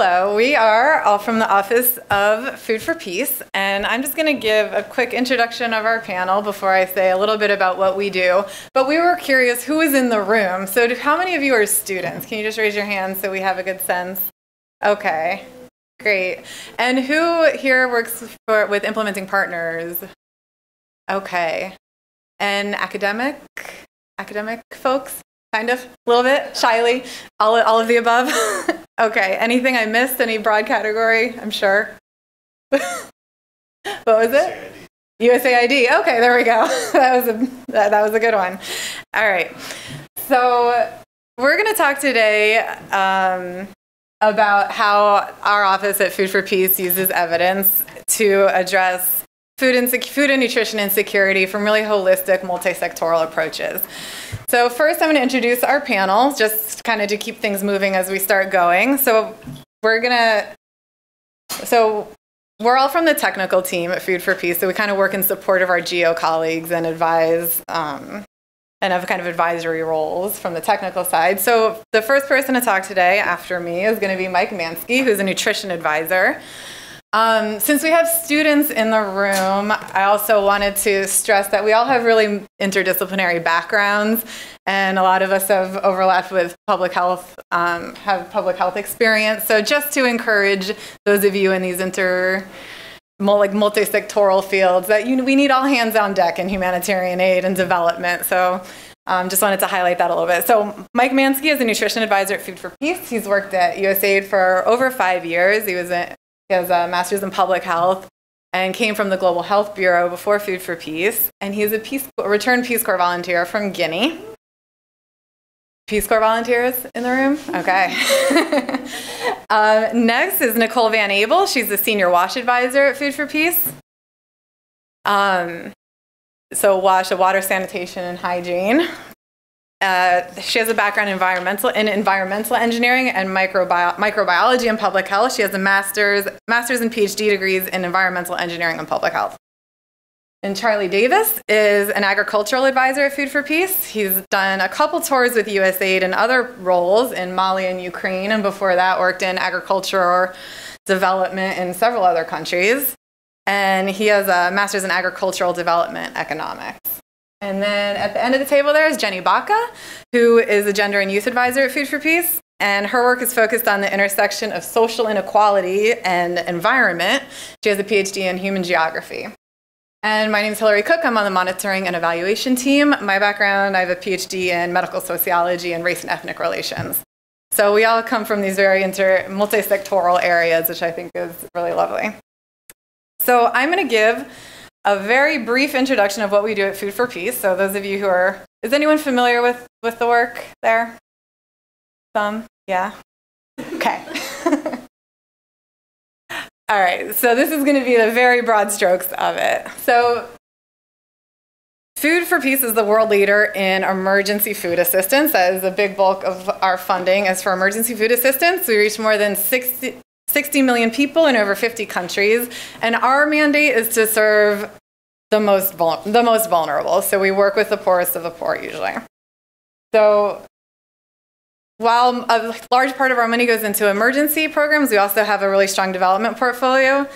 Hello, we are all from the Office of Food for Peace, and I'm just going to give a quick introduction of our panel before I say a little bit about what we do. But we were curious who is in the room. So, how many of you are students? Can you just raise your hand so we have a good sense? Okay, great. And who here works for, with implementing partners? Okay. And academic? Academic folks? Kind of, a little bit, shyly, all, all of the above. okay, anything I missed? Any broad category? I'm sure. what was it? USAID. Okay, there we go. that was a that, that was a good one. All right. So we're going to talk today um, about how our office at Food for Peace uses evidence to address food, and food and nutrition insecurity from really holistic, multi-sectoral approaches. So first I'm going to introduce our panel, just kind of to keep things moving as we start going. So we're going to, so we're all from the technical team at Food for Peace, so we kind of work in support of our GEO colleagues and advise um, and have kind of advisory roles from the technical side. So the first person to talk today after me is going to be Mike Mansky, who's a nutrition advisor. Um, since we have students in the room, I also wanted to stress that we all have really interdisciplinary backgrounds, and a lot of us have overlapped with public health, um, have public health experience. So just to encourage those of you in these inter like multi-sectoral fields that you, we need all hands on deck in humanitarian aid and development. So um, just wanted to highlight that a little bit. So Mike Mansky is a nutrition advisor at Food for Peace. He's worked at USAID for over five years. He was he has a master's in public health and came from the Global Health Bureau before Food for Peace. And he's a Peace, returned Peace Corps volunteer from Guinea. Peace Corps volunteers in the room? Okay. uh, next is Nicole Van Abel. She's the senior WASH advisor at Food for Peace. Um, so WASH, water sanitation and hygiene. Uh, she has a background in environmental in environmental engineering and microbi- microbiology and public health. She has a master's, master's and PhD degrees in environmental engineering and public health. And Charlie Davis is an agricultural advisor at Food for Peace. He's done a couple tours with USAID and other roles in Mali and Ukraine, and before that worked in agriculture development in several other countries. And he has a master's in agricultural development economics. And then at the end of the table there is Jenny Baca, who is a gender and youth advisor at Food for Peace. And her work is focused on the intersection of social inequality and environment. She has a PhD in human geography. And my name is Hillary Cook. I'm on the monitoring and evaluation team. My background, I have a PhD in medical sociology and race and ethnic relations. So we all come from these very inter multi-sectoral areas, which I think is really lovely. So I'm going to give a very brief introduction of what we do at Food for Peace. So those of you who are, is anyone familiar with, with the work there? Some? Yeah? Okay. All right, so this is going to be the very broad strokes of it. So Food for Peace is the world leader in emergency food assistance. That is a big bulk of our funding is for emergency food assistance. We reach more than 60, 60 million people in over 50 countries, and our mandate is to serve the most the most vulnerable. So we work with the poorest of the poor usually. So while a large part of our money goes into emergency programs, we also have a really strong development portfolio,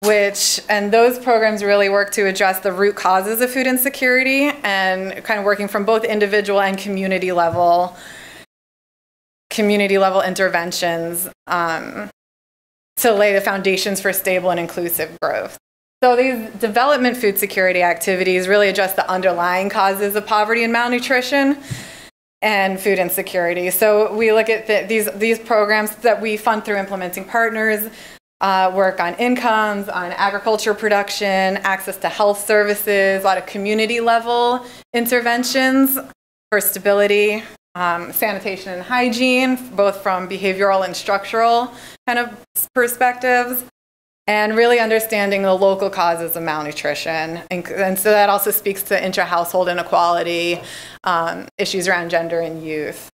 which and those programs really work to address the root causes of food insecurity and kind of working from both individual and community level community level interventions um, to lay the foundations for stable and inclusive growth. So these development food security activities really address the underlying causes of poverty and malnutrition and food insecurity. So we look at the, these, these programs that we fund through implementing partners, uh, work on incomes, on agriculture production, access to health services, a lot of community level interventions for stability, um, sanitation and hygiene, both from behavioral and structural kind of perspectives and really understanding the local causes of malnutrition. And, and so that also speaks to intra household inequality, um, issues around gender and youth.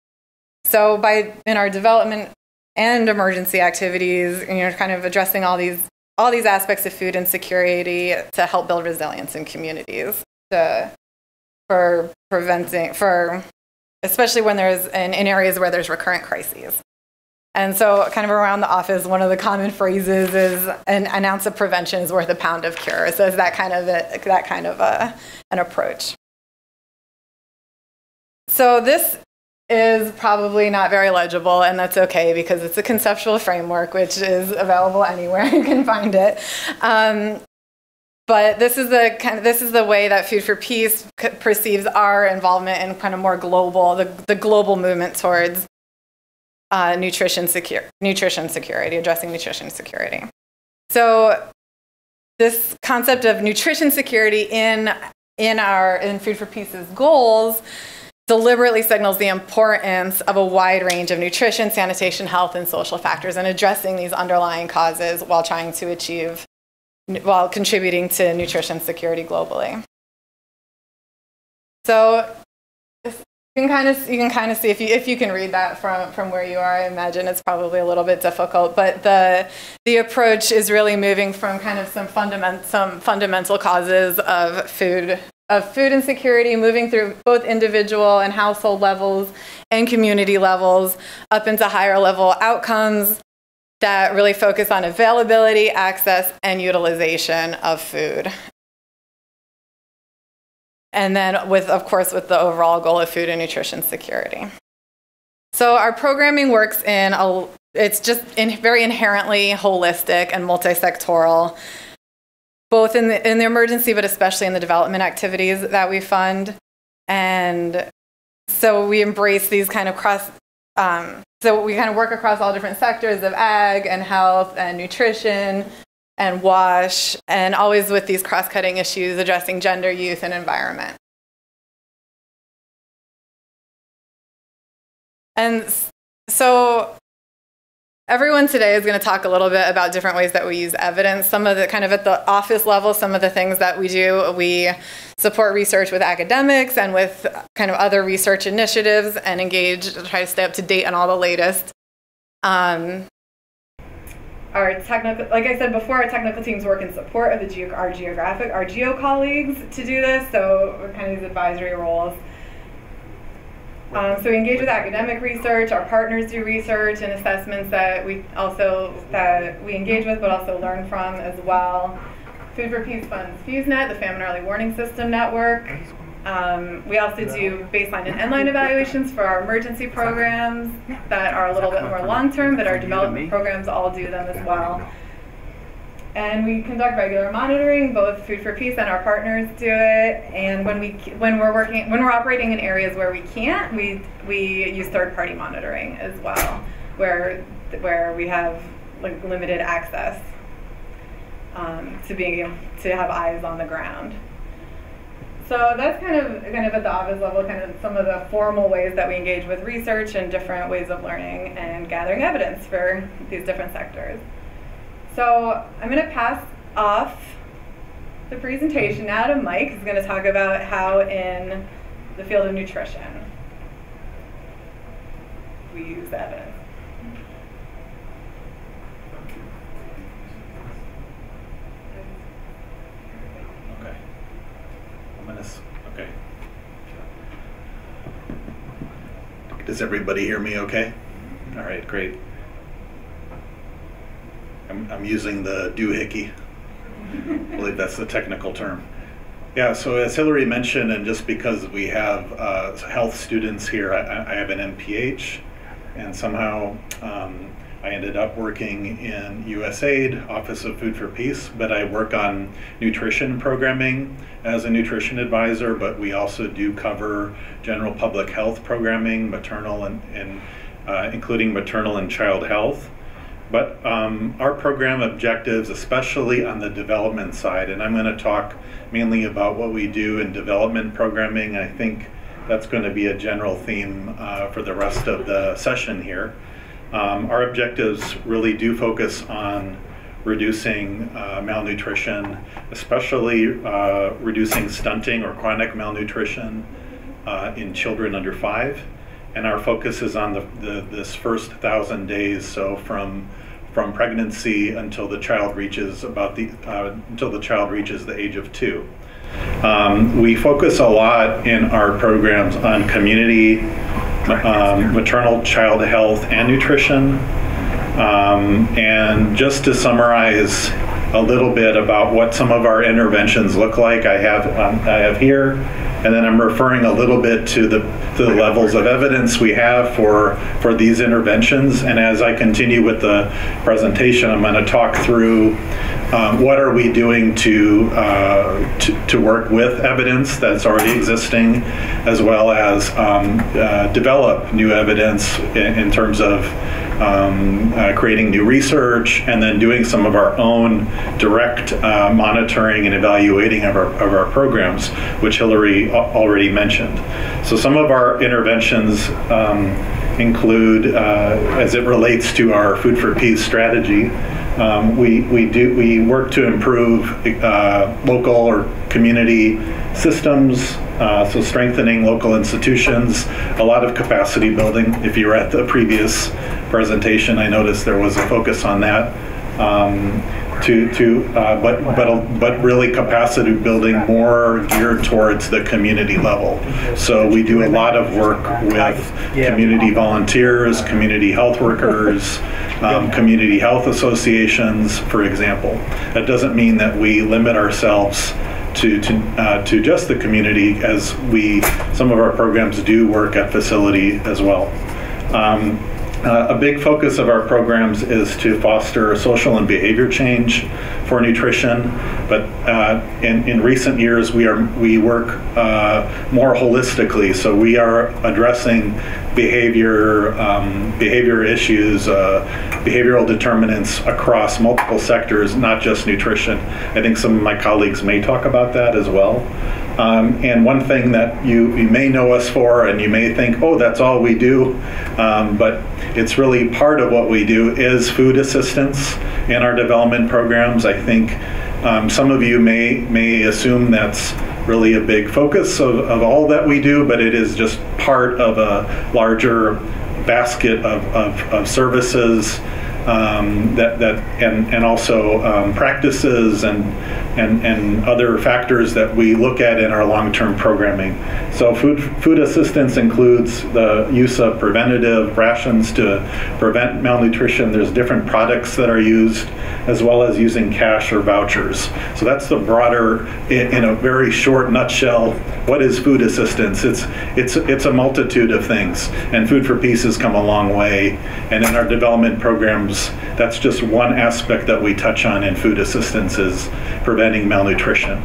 So, by in our development and emergency activities, you know, kind of addressing all these all these aspects of food insecurity to help build resilience in communities to, for preventing for especially when there's in, in areas where there's recurrent crises And so, kind of around the office, one of the common phrases is an, an ounce of prevention is worth a pound of cure. So, it's that kind of a, that kind of a, an approach. So, this is probably not very legible, and that's okay because it's a conceptual framework which is available anywhere you can find it. Um, but this is the kind of, this is the way that Food for Peace perceives our involvement in kind of more global the, the global movement towards uh, nutrition secure nutrition security, addressing nutrition security. So this concept of nutrition security in in our in Food for Peace's goals deliberately signals the importance of a wide range of nutrition, sanitation, health, and social factors and addressing these underlying causes while trying to achieve while contributing to nutrition security globally. So can kind of you can kind of see if you if you can read that from from where you are. I imagine it's probably a little bit difficult, but the the approach is really moving from kind of some fundament some fundamental causes of food of food insecurity, moving through both individual and household levels and community levels up into higher level outcomes that really focus on availability, access, and utilization of food. And then with, of course, with the overall goal of food and nutrition security. So our programming works in a, it's just in very inherently holistic and multi-sectoral, both in the, in the emergency, but especially in the development activities that we fund. And so we embrace these kind of cross um, so we kind of work across all different sectors of ag and health and nutrition and wash, and always with these cross cutting issues addressing gender, youth, and environment. And so Everyone today is going to talk a little bit about different ways that we use evidence. Some of the kind of at the office level, some of the things that we do, we support research with academics and with kind of other research initiatives and engage, to try to stay up to date on all the latest. Um, our technical, like I said before, our technical teams work in support of the ge our geographic, our geo colleagues to do this. So we're kind of these advisory roles. Um, so we engage with academic research. Our partners do research and assessments that we also that we engage with, but also learn from as well. Food for Peace funds FEWS NET, the Famine Early Warning System Network. Um, we also do baseline and endline evaluations for our emergency programs that are a little bit more long term, but our development programs all do them as well. And we conduct regular monitoring. Both Food for Peace and our partners do it. And when we when we're working when we're operating in areas where we can't, we we use third party monitoring as well, where where we have like limited access um, to being to have eyes on the ground. So that's kind of kind of at the office level, kind of some of the formal ways that we engage with research and different ways of learning and gathering evidence for these different sectors. So I'm going to pass off the presentation now to Mike, who's going to talk about how in the field of nutrition we use evidence. I'm okay. Does everybody hear me okay? All right, great. I'm, I'm using the doohickey. I believe that's the technical term. Yeah, so as Hillary mentioned, and just because we have uh, health students here, I, I, have an MPH, and somehow um, I ended up working in USAID, Office of Food for Peace, but I work on nutrition programming as a nutrition advisor, but we also do cover general public health programming, maternal and, and uh, including maternal and child health. But um, our program objectives, especially on the development side, and I'm going to talk mainly about what we do in development programming. I think that's going to be a general theme uh, for the rest of the session here. Um, our objectives really do focus on reducing uh, malnutrition, especially uh, reducing stunting or chronic malnutrition uh, in children under five and our focus is on the, the, this first thousand days, so from from pregnancy until the child reaches about the uh, until the child reaches the age of two. Um, we focus a lot in our programs on community, um, maternal child health and nutrition, Um, and just to summarize a little bit about what some of our interventions look like, I have um, I have here, and then I'm referring a little bit to the to the levels of evidence we have for for these interventions. And as I continue with the presentation, I'm going to talk through um, what are we doing to, uh, to, to work with evidence that's already existing, as well as um, uh, develop new evidence in, in terms of um, uh, creating new research, and then doing some of our own direct uh, monitoring and evaluating of our, of our programs, which Hillary already mentioned. So some of our interventions um, include, uh, as it relates to our Food for Peace strategy, um, we, we, do, we work to improve uh, local or community systems, uh, so strengthening local institutions, a lot of capacity building. If you were at the previous presentation, I noticed there was a focus on that. Um, to, to uh, but, but, but really capacity building more geared towards the community level. So we do a lot of work with community volunteers, community health workers, um, community health associations, for example. That doesn't mean that we limit ourselves to to, uh, to just the community, as we some of our programs do work at facility as well. Um, uh, a big focus of our programs is to foster social and behavior change for nutrition, but uh, in, in recent years we are we work uh, more holistically. So we are addressing behavior um, behavior issues, uh, behavioral determinants across multiple sectors, not just nutrition. I think some of my colleagues may talk about that as well. Um, and one thing that you, you may know us for, and you may think, oh, that's all we do, um, but it's really part of what we do is food assistance in our development programs. I think um, some of you may may assume that's really a big focus of, of all that we do, but it is just part of a larger basket of, of, of services um, that, that and, and also um, practices and, and, and other factors that we look at in our long-term programming. So food, food assistance includes the use of preventative rations to prevent malnutrition. There's different products that are used as well as using cash or vouchers. So that's the broader, in, in a very short nutshell, what is food assistance? It's, it's, it's a multitude of things and Food for Peace has come a long way and in our development programs that's just one aspect that we touch on in food assistance is preventing malnutrition.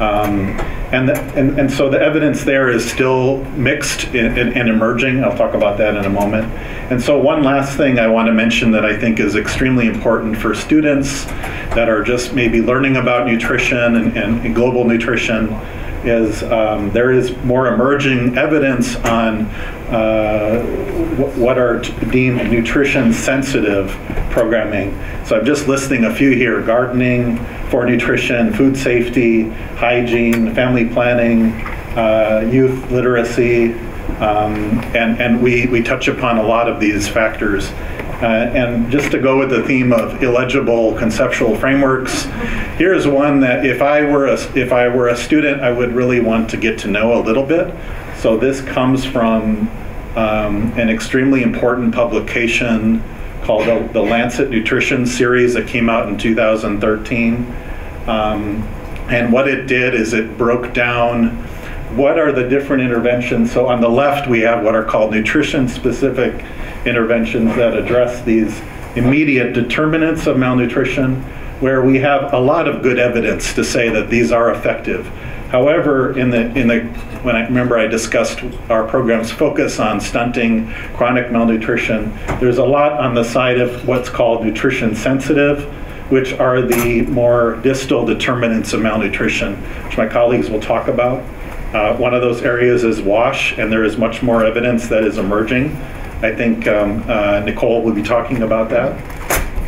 Um, and, the, and, and so the evidence there is still mixed and, and, emerging. I'll talk about that in a moment. And so one last thing I want to mention that I think is extremely important for students that are just maybe learning about nutrition and, and global nutrition is um, there is more emerging evidence on uh, what are deemed nutrition sensitive programming. So I'm just listing a few here gardening for nutrition, food safety, hygiene, family planning, uh, youth literacy, um, and, and we, we touch upon a lot of these factors uh, and just to go with the theme of illegible conceptual frameworks, here's one that if I were a, if I were a student, I would really want to get to know a little bit. So this comes from um, an extremely important publication called the, the, Lancet Nutrition Series that came out in 2013. Um, and what it did is it broke down what are the different interventions. So on the left, we have what are called nutrition specific interventions that address these immediate determinants of malnutrition, where we have a lot of good evidence to say that these are effective. However, in the in the when I remember I discussed our program's focus on stunting chronic malnutrition, there's a lot on the side of what's called nutrition sensitive, which are the more distal determinants of malnutrition, which my colleagues will talk about. Uh, one of those areas is wash, and there is much more evidence that is emerging I think um, uh, Nicole will be talking about that.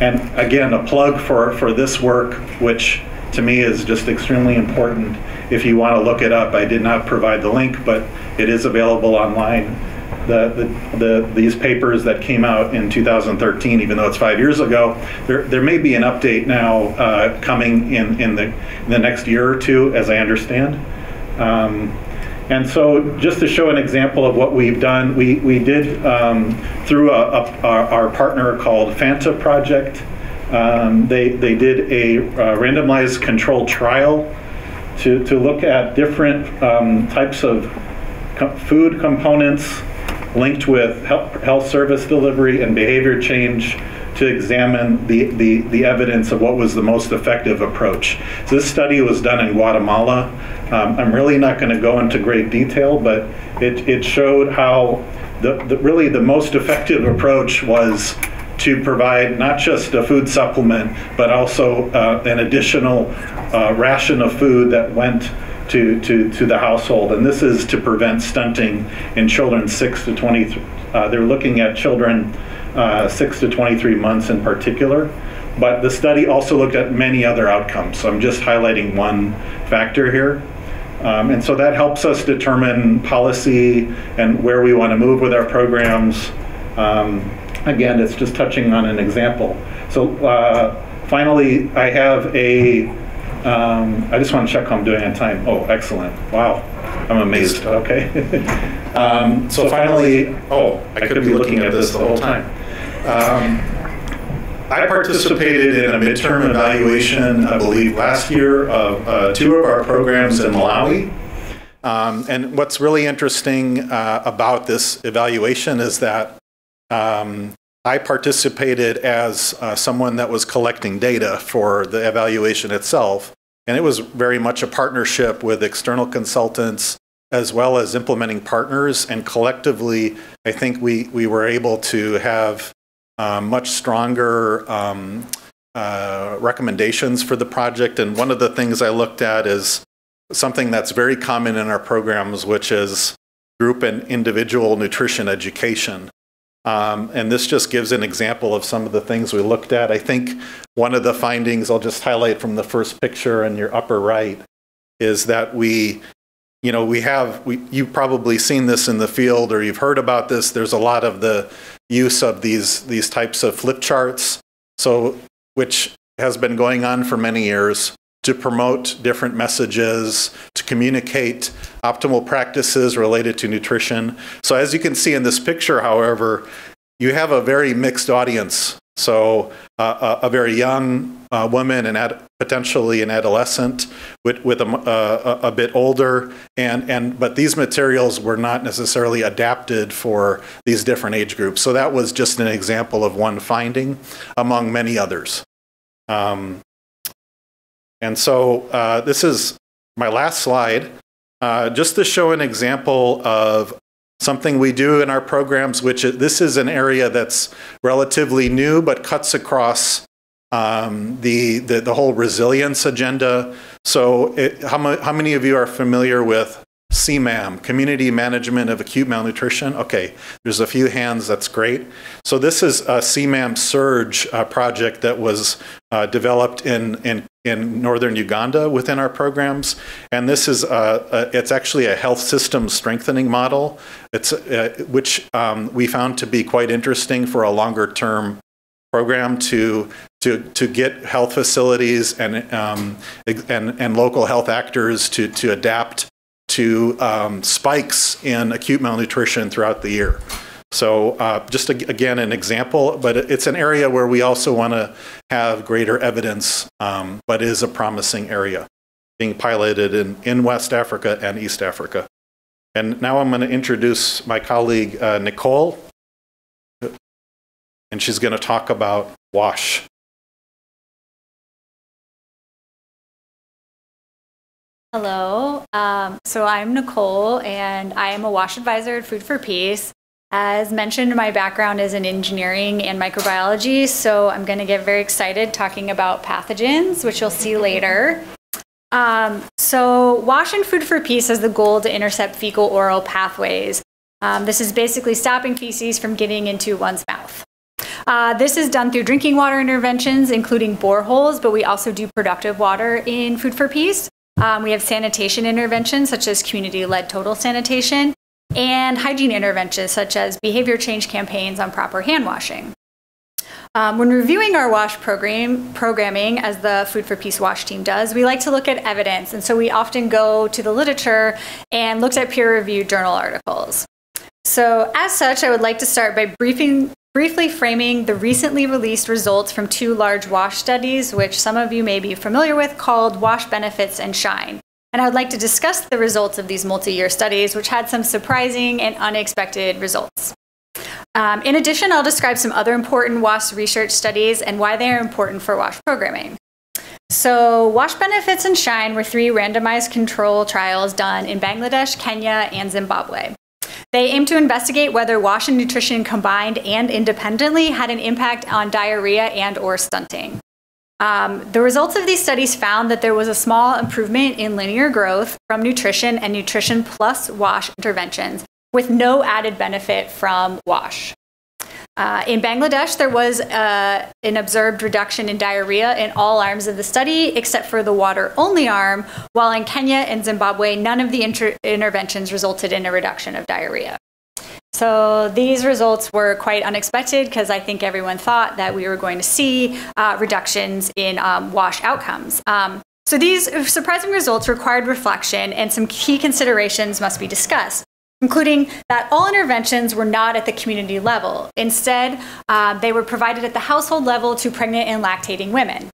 And again, a plug for, for this work, which to me is just extremely important. If you want to look it up, I did not provide the link, but it is available online. The, the, the, these papers that came out in 2013, even though it's five years ago, there, there may be an update now uh, coming in, in, the, in the next year or two, as I understand. Um, And so just to show an example of what we've done, we, we did um, through a, a, our, our partner called FANTA Project, um, they, they did a randomized controlled trial to, to look at different um, types of co- food components linked with health, health service delivery and behavior change to examine the, the, the evidence of what was the most effective approach. So this study was done in Guatemala. Um, I'm really not going to go into great detail, but it, it showed how the, the, really the most effective approach was to provide not just a food supplement, but also uh, an additional uh, ration of food that went to, to, to the household. And this is to prevent stunting in children 6 to 20. Uh, they're looking at children uh, 6 to 23 months in particular. But the study also looked at many other outcomes. So I'm just highlighting one factor here. Um, and so that helps us determine policy and where we want to move with our programs. Um, again, it's just touching on an example. So uh, finally, I have a, um, I just want to check how I'm doing on time. Oh, excellent. Wow. I'm amazed. Okay. um, so, finally, oh, I could be looking at this the whole time. Um, I participated in a midterm evaluation, I believe, last year of uh, two of our programs in Malawi. Um, and what's really interesting uh, about this evaluation is that um, I participated as uh, someone that was collecting data for the evaluation itself. And it was very much a partnership with external consultants as well as implementing partners. And collectively, I think we, we were able to have um, much stronger um, uh, recommendations for the project. And one of the things I looked at is something that's very common in our programs, which is group and individual nutrition education. Um, and this just gives an example of some of the things we looked at. I think one of the findings I'll just highlight from the first picture in your upper right is that we, you know, we have, we, you've probably seen this in the field or you've heard about this. There's a lot of the use of these, these types of flip charts, so, which has been going on for many years to promote different messages, to communicate optimal practices related to nutrition. So as you can see in this picture, however, you have a very mixed audience. So uh, a, a, very young uh, woman and ad- potentially an adolescent with, with a, uh, a, bit older, and, and but these materials were not necessarily adapted for these different age groups. So that was just an example of one finding among many others. Um, and so uh, this is my last slide, uh, just to show an example of something we do in our programs, which this is an area that's relatively new but cuts across um, the, the, the, whole resilience agenda. So it, how, how many of you are familiar with CMAM, Community Management of Acute Malnutrition. Okay, there's a few hands, that's great. So this is a CMAM Surge uh, project that was uh, developed in, in, in northern Uganda within our programs. And this is, uh, a, it's actually a health system strengthening model, it's, uh, which um, we found to be quite interesting for a longer term program to to to get health facilities and um, and and local health actors to to adapt to um, spikes in acute malnutrition throughout the year. So uh, just a, again, an example, but it's an area where we also want to have greater evidence, um, but is a promising area being piloted in, in West Africa and East Africa. And now I'm going to introduce my colleague, uh, Nicole, and she's going to talk about WASH. Hello. Um, so I'm Nicole, and I am a WASH advisor at Food for Peace. As mentioned, my background is in engineering and microbiology, so I'm going to get very excited talking about pathogens, which you'll see later. Um, so, WASH and Food for Peace has the goal to intercept fecal oral pathways. Um, this is basically stopping feces from getting into one's mouth. Uh, this is done through drinking water interventions, including boreholes, but we also do productive water in Food for Peace. Um, we have sanitation interventions such as community led total sanitation and hygiene interventions such as behavior change campaigns on proper hand washing. Um, when reviewing our WASH program, programming, as the Food for Peace WASH team does, we like to look at evidence. And so we often go to the literature and looked at peer reviewed journal articles. So, as such, I would like to start by briefing, briefly framing the recently released results from two large WASH studies, which some of you may be familiar with, called WASH Benefits and SHINE. And I would like to discuss the results of these multi year studies, which had some surprising and unexpected results. Um, in addition, I'll describe some other important WASH research studies and why they are important for WASH programming. So, WASH Benefits and SHINE were three randomized control trials done in Bangladesh, Kenya, and Zimbabwe. They aim to investigate whether WASH and nutrition combined and independently had an impact on diarrhea and or stunting. Um, the results of these studies found that there was a small improvement in linear growth from nutrition and nutrition plus WASH interventions, with no added benefit from WASH. Uh, in Bangladesh, there was uh, an observed reduction in diarrhea in all arms of the study except for the water only arm, while in Kenya and Zimbabwe, none of the inter- interventions resulted in a reduction of diarrhea. So these results were quite unexpected because I think everyone thought that we were going to see uh, reductions in um, WASH outcomes. Um, so these surprising results required reflection, and some key considerations must be discussed including that all interventions were not at the community level. Instead, uh, they were provided at the household level to pregnant and lactating women.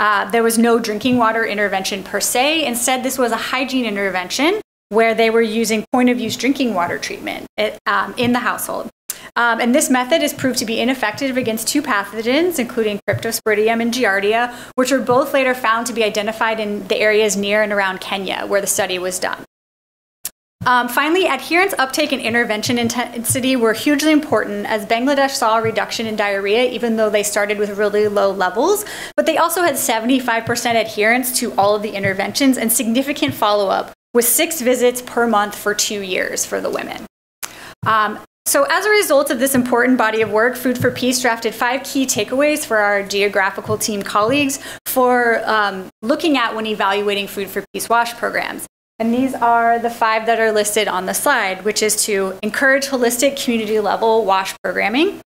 Uh, there was no drinking water intervention per se. Instead, this was a hygiene intervention where they were using point of use drinking water treatment eh, um, in the household. Um, and this method is proved to be ineffective against two pathogens, including Cryptosporidium and Giardia, which were both later found to be identified in the areas near and around Kenya where the study was done. Um, finally, adherence, uptake, and intervention intensity were hugely important as Bangladesh saw a reduction in diarrhea, even though they started with really low levels. But they also had 75% adherence to all of the interventions and significant follow up, with six visits per month for two years for the women. Um, so, as a result of this important body of work, Food for Peace drafted five key takeaways for our geographical team colleagues for um, looking at when evaluating Food for Peace WASH programs. And these are the five that are listed on the slide, which is to encourage holistic community level WASH programming,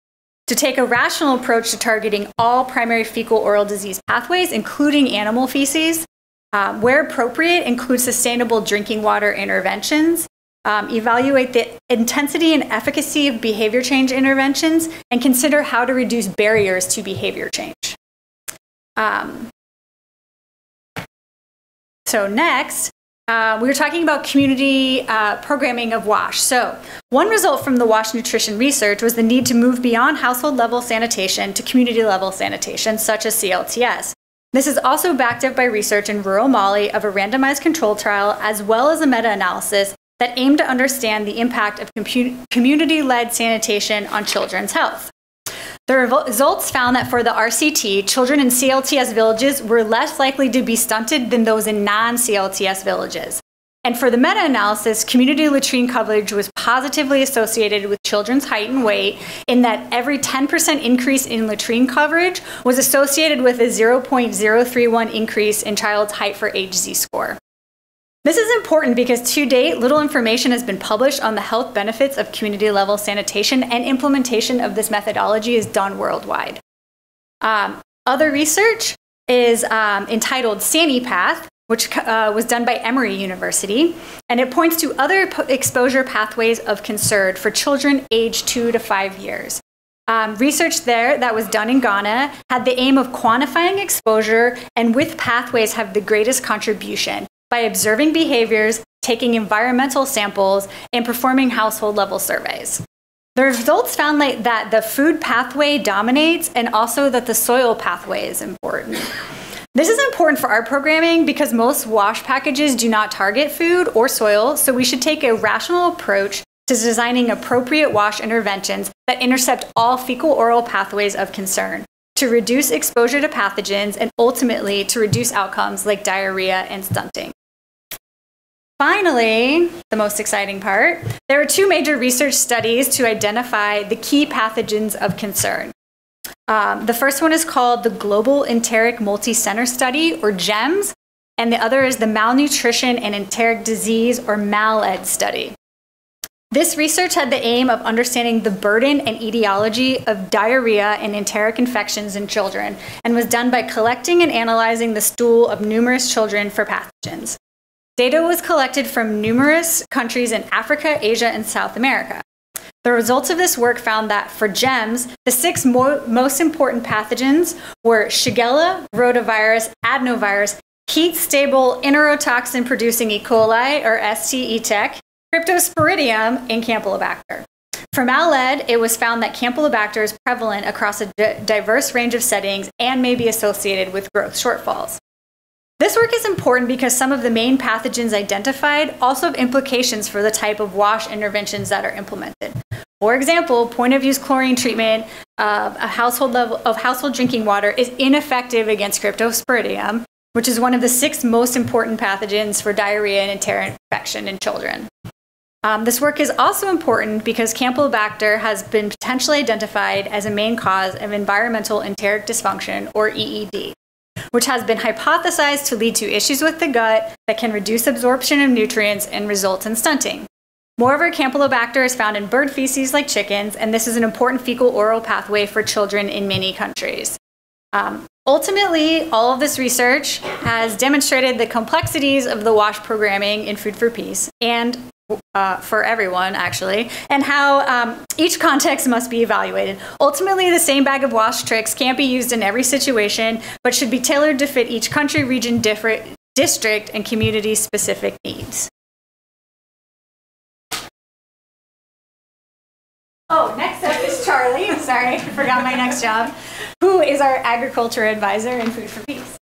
to take a rational approach to targeting all primary fecal oral disease pathways, including animal feces, um, where appropriate, include sustainable drinking water interventions, um, evaluate the intensity and efficacy of behavior change interventions, and consider how to reduce barriers to behavior change. Um, so, next, uh, we were talking about community uh, programming of WASH. So, one result from the WASH nutrition research was the need to move beyond household level sanitation to community level sanitation, such as CLTS. This is also backed up by research in rural Mali of a randomized control trial, as well as a meta analysis that aimed to understand the impact of community led sanitation on children's health. The results found that for the RCT, children in CLTS villages were less likely to be stunted than those in non CLTS villages. And for the meta analysis, community latrine coverage was positively associated with children's height and weight, in that every 10% increase in latrine coverage was associated with a 0.031 increase in child's height for age Z score. This is important because to date, little information has been published on the health benefits of community level sanitation, and implementation of this methodology is done worldwide. Um, other research is um, entitled SaniPath, which uh, was done by Emory University, and it points to other exposure pathways of concern for children aged two to five years. Um, research there that was done in Ghana had the aim of quantifying exposure and with pathways have the greatest contribution by observing behaviors, taking environmental samples, and performing household level surveys. The results found that the food pathway dominates and also that the soil pathway is important. This is important for our programming because most WASH packages do not target food or soil, so we should take a rational approach to designing appropriate WASH interventions that intercept all fecal oral pathways of concern to reduce exposure to pathogens and ultimately to reduce outcomes like diarrhea and stunting. Finally, the most exciting part, there are two major research studies to identify the key pathogens of concern. Um, the first one is called the Global Enteric Multi-Center Study, or GEMS, and the other is the Malnutrition and Enteric Disease, or MAL-ED study. This research had the aim of understanding the burden and etiology of diarrhea and enteric infections in children and was done by collecting and analyzing the stool of numerous children for pathogens. Data was collected from numerous countries in Africa, Asia, and South America. The results of this work found that for GEMS, the six mo most important pathogens were Shigella, rotavirus, adenovirus, heat stable enterotoxin producing E. coli or ST-ETEC, Cryptosporidium, and Campylobacter. For MAL-ED, it was found that Campylobacter is prevalent across a diverse range of settings and may be associated with growth shortfalls. This work is important because some of the main pathogens identified also have implications for the type of wash interventions that are implemented. For example, point of use chlorine treatment of a household level of household drinking water is ineffective against Cryptosporidium, which is one of the six most important pathogens for diarrhea and enteric infection in children. Um, this work is also important because Campylobacter has been potentially identified as a main cause of environmental enteric dysfunction, or EED, which has been hypothesized to lead to issues with the gut that can reduce absorption of nutrients and result in stunting. Moreover, Campylobacter is found in bird feces like chickens, and this is an important fecal oral pathway for children in many countries. Um, ultimately, all of this research has demonstrated the complexities of the WASH programming in Food for Peace and uh, for everyone, actually, and how um, each context must be evaluated. Ultimately, the same bag of wash tricks can't be used in every situation, but should be tailored to fit each country, region, different, district, and community specific needs. Oh, next up Charlie. Sorry, forgot my next job. Who is our agriculture advisor in Food for Peace?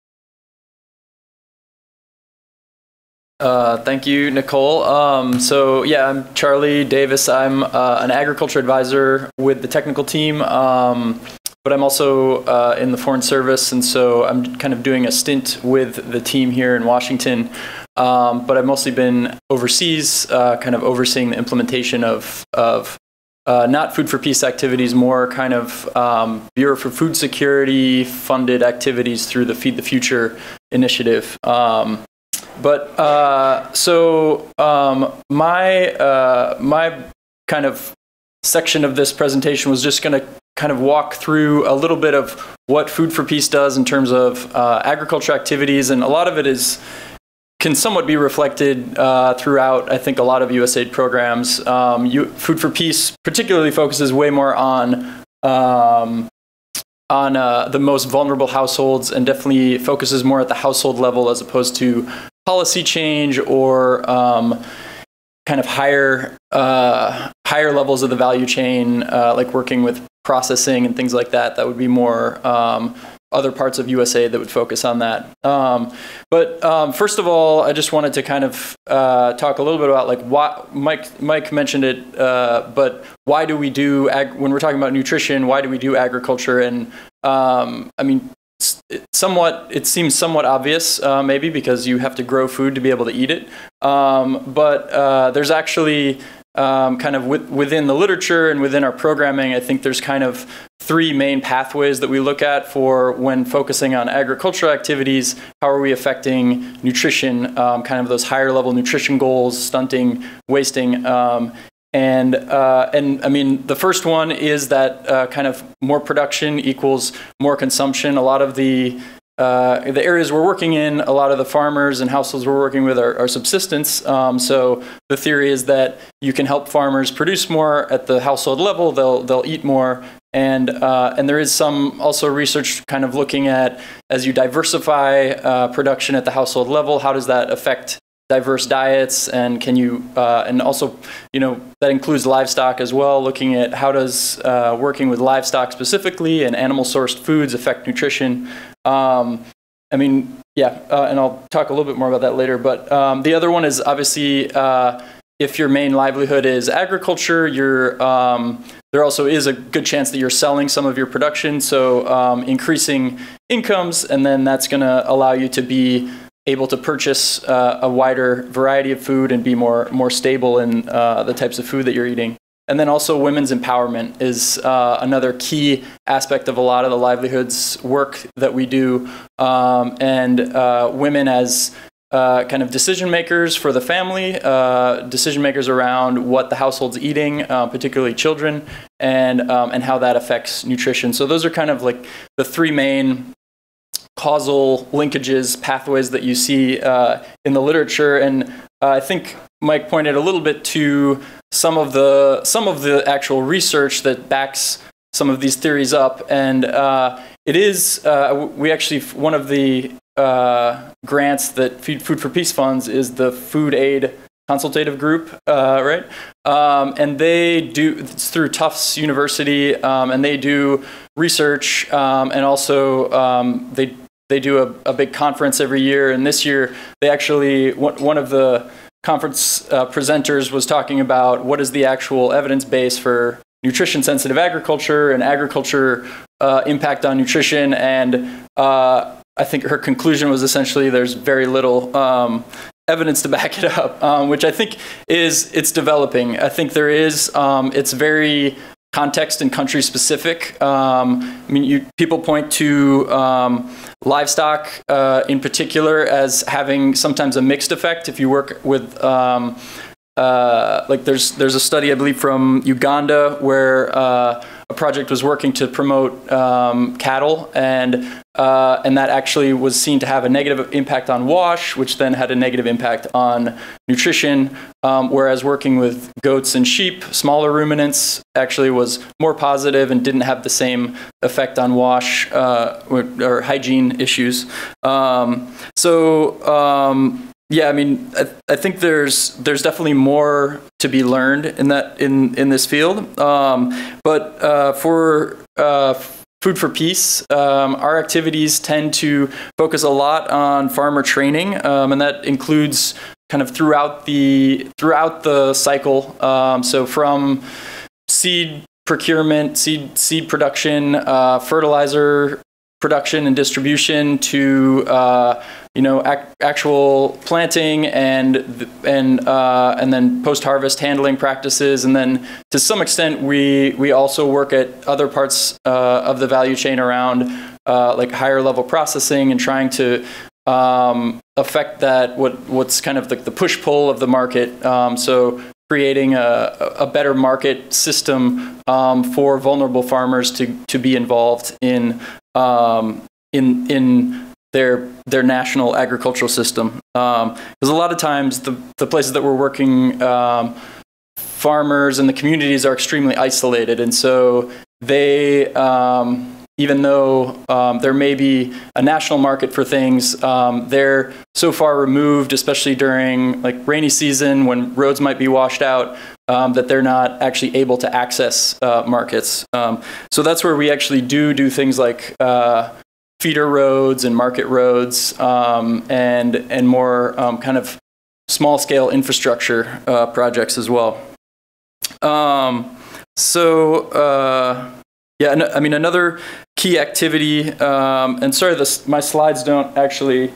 Uh, thank you, Nicole. Um, so yeah, I'm Charlie Davis. I'm uh, an agriculture advisor with the technical team, um, but I'm also uh, in the Foreign Service, and so I'm kind of doing a stint with the team here in Washington. Um, but I've mostly been overseas, uh, kind of overseeing the implementation of of uh, not Food for Peace activities, more kind of um, Bureau for Food Security funded activities through the Feed the Future initiative. Um, but uh, so um, my uh, my kind of section of this presentation was just going to kind of walk through a little bit of what Food for Peace does in terms of uh, agriculture activities, and a lot of it is can somewhat be reflected uh, throughout, I think, a lot of USAID programs. Um, you, Food for Peace particularly focuses way more on um, on uh, the most vulnerable households and definitely focuses more at the household level as opposed to policy change or um, kind of higher uh, higher levels of the value chain, uh, like working with processing and things like that. That would be more um, other parts of USA that would focus on that. Um, but um, first of all, I just wanted to kind of uh, talk a little bit about like why Mike Mike mentioned it, uh, but why do we do ag- when we're talking about nutrition? Why do we do agriculture? And um, I mean, somewhat it seems somewhat obvious uh, maybe because you have to grow food to be able to eat it um, but uh, there's actually um, kind of with, within the literature and within our programming, I think there's kind of three main pathways that we look at for when focusing on agricultural activities. How are we affecting nutrition, um, kind of those higher level nutrition goals, stunting, wasting, um, and uh, and I mean the first one is that uh, kind of more production equals more consumption. A lot of the uh, the areas we're working in, a lot of the farmers and households we're working with are, are subsistence. Um, so the theory is that you can help farmers produce more at the household level. They'll they'll eat more, and uh, and there is some also research kind of looking at as you diversify uh, production at the household level, how does that affect diverse diets and can you uh, and also you know that includes livestock as well looking at how does uh, working with livestock specifically and animal sourced foods affect nutrition um, i mean yeah uh, and i'll talk a little bit more about that later but um, the other one is obviously uh, if your main livelihood is agriculture you're um, there also is a good chance that you're selling some of your production so um, increasing incomes and then that's going to allow you to be able to purchase uh, a wider variety of food and be more more stable in uh, the types of food that you're eating. And then also women's empowerment is uh, another key aspect of a lot of the livelihoods work that we do. Um, and uh, women as uh, kind of decision makers for the family, uh, decision makers around what the household's eating, uh, particularly children, and um, and how that affects nutrition. So those are kind of like the three main causal linkages, pathways that you see uh, in the literature. And I think Mike pointed a little bit to some of the some of the actual research that backs some of these theories up. And uh, it is uh, we actually one of the uh, grants that Food for Peace funds is the Food Aid Consultative Group, uh, right? Um, and they do it's through Tufts University, um, and they do research um, and also um, they they do a, a, big conference every year. And this year, they actually one of the conference uh, presenters was talking about what is the actual evidence base for nutrition sensitive agriculture and agriculture uh, impact on nutrition and uh, I think her conclusion was essentially there's very little um, evidence to back it up, um, which I think is it's developing. I think there is. Um, it's very context and country specific. Um, I mean, you, people point to um, livestock uh, in particular as having sometimes a mixed effect. If you work with um, uh, like there's there's a study I believe from Uganda where uh, project was working to promote um, cattle, and uh, and that actually was seen to have a negative impact on WASH, which then had a negative impact on nutrition. Um, whereas working with goats and sheep, smaller ruminants, actually was more positive and didn't have the same effect on WASH uh, or, or, hygiene issues. Um, so um, yeah, I mean, I, I, think there's there's definitely more to be learned in that in in this field. Um, but uh, for uh, Food for Peace, um, our activities tend to focus a lot on farmer training, um, and that includes kind of throughout the throughout the cycle. Um, so from seed procurement, seed seed production, uh, fertilizer production and distribution to uh, you know ac- actual planting and and uh, and then post harvest handling practices. And then to some extent we we also work at other parts uh, of the value chain around uh, like higher level processing and trying to um, affect that what what's kind of the, the push pull of the market. Um, so creating a, a better market system um, for vulnerable farmers to, to be involved in um, in in their their national agricultural system. Because um, a lot of times the the places that we're working, um, farmers and the communities are extremely isolated, and so they. Um, even though um, there may be a national market for things, um, they're so far removed, especially during like rainy season when roads might be washed out, um, that they're not actually able to access uh, markets. Um, so that's where we actually do do things like uh, feeder roads and market roads um, and and more um, kind of small scale infrastructure uh, projects as well. Um, so uh, yeah, I mean another key activity. Um, and sorry, this my slides don't actually